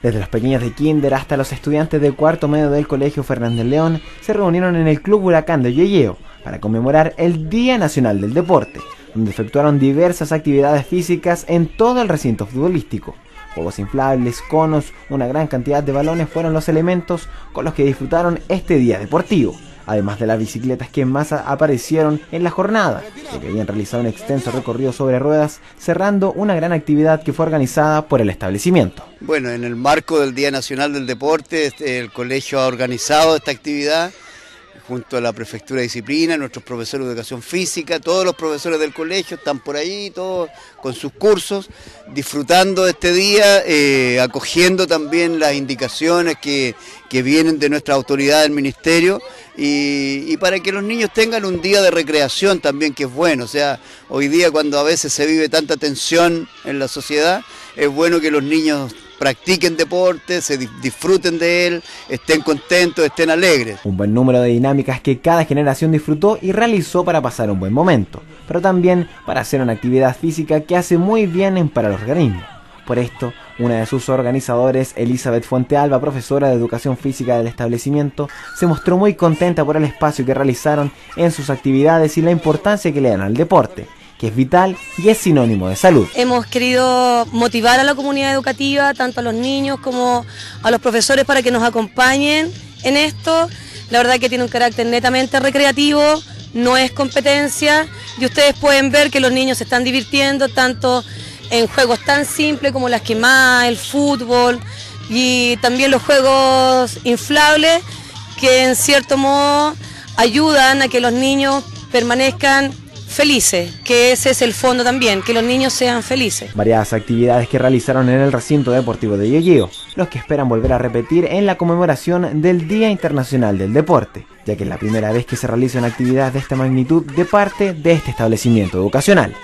Desde los pequeños de kinder hasta los estudiantes de cuarto medio del Colegio Fernández León se reunieron en el Club Huracán de Yeyeo para conmemorar el Día Nacional del Deporte, donde efectuaron diversas actividades físicas en todo el recinto futbolístico. Juegos inflables, conos, una gran cantidad de balones fueron los elementos con los que disfrutaron este día deportivo además de las bicicletas que más aparecieron en la jornada, que habían realizado un extenso recorrido sobre ruedas, cerrando una gran actividad que fue organizada por el establecimiento. Bueno, en el marco del Día Nacional del Deporte, este, el colegio ha organizado esta actividad junto a la Prefectura de Disciplina, nuestros profesores de Educación Física, todos los profesores del colegio están por ahí, todos con sus cursos, disfrutando de este día, eh, acogiendo también las indicaciones que, vienen de nuestra autoridad del Ministerio y, para que los niños tengan un día de recreación también, que es bueno. O sea, hoy día cuando a veces se vive tanta tensión en la sociedad, es bueno que los niños practiquen deporte, se disfruten de él, estén contentos, estén alegres. Un buen número de dinámicas que cada generación disfrutó y realizó para pasar un buen momento, pero también para hacer una actividad física que hace muy bien para el organismo. Por esto, una de sus organizadores, Elizabeth Fuentealba, profesora de educación física del establecimiento, se mostró muy contenta por el espacio que realizaron en sus actividades y la importancia que le dan al deporte que es vital y es sinónimo de salud. Hemos querido motivar a la comunidad educativa, tanto a los niños como a los profesores, para que nos acompañen en esto. La verdad que tiene un carácter netamente recreativo, no es competencia y ustedes pueden ver que los niños se están divirtiendo tanto en juegos tan simples como las quemadas, el fútbol y también los juegos inflables que en cierto modo ayudan a que los niños permanezcan felices, que ese es el fondo también, que los niños sean felices. Varias actividades que realizaron en el recinto deportivo de Yoyeo, los que esperan volver a repetir en la conmemoración del Día Internacional del Deporte, ya que es la primera vez que se realiza una actividad de esta magnitud de parte de este establecimiento educacional.